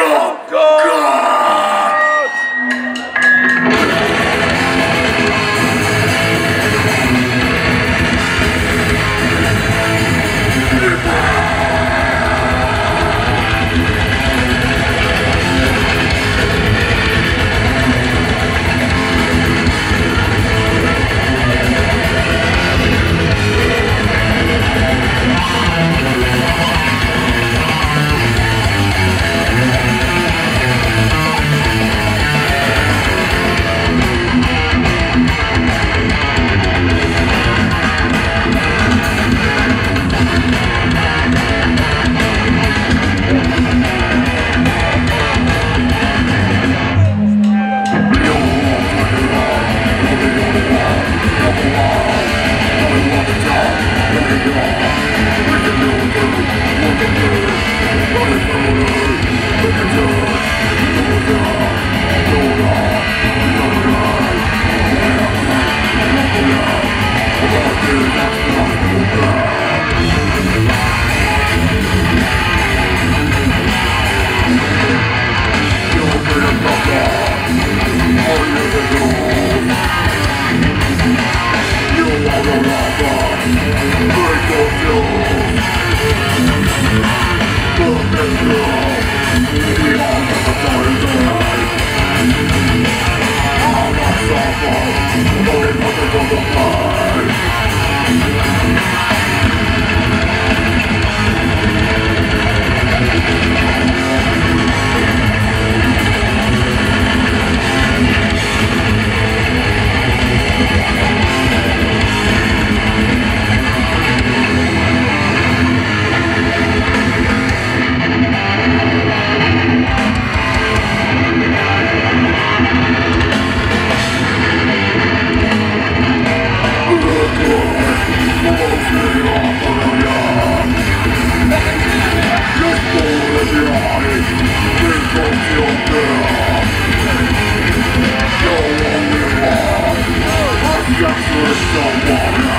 Roar! Someone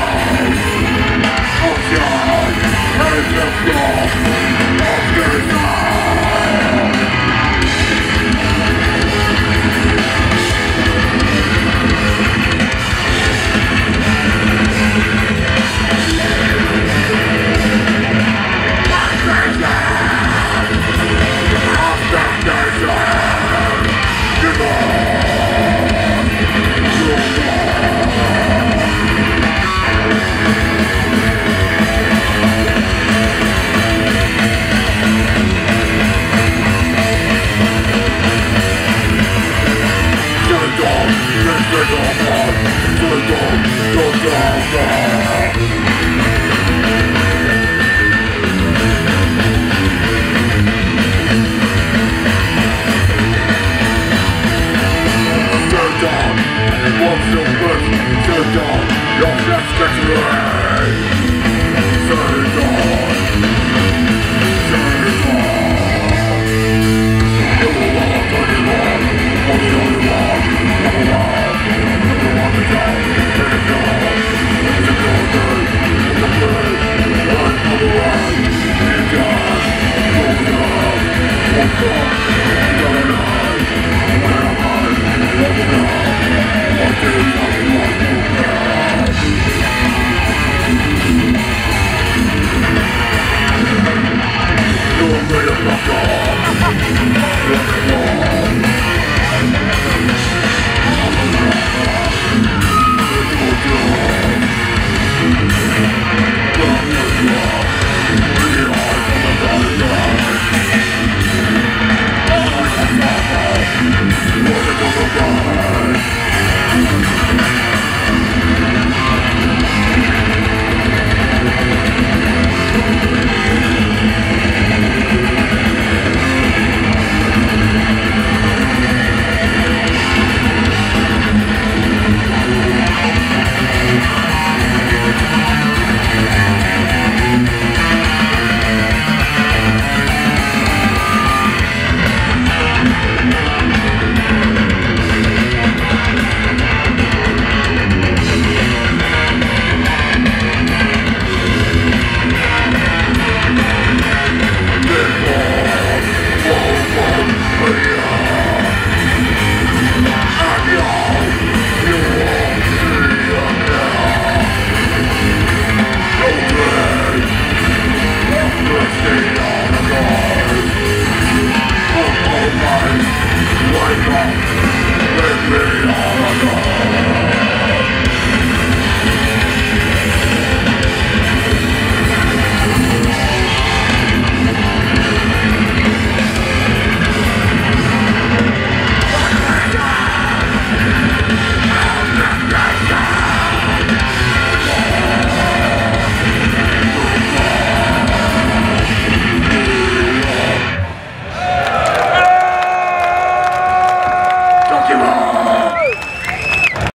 Take Nigga, nigga, nigga, nigga, nigga.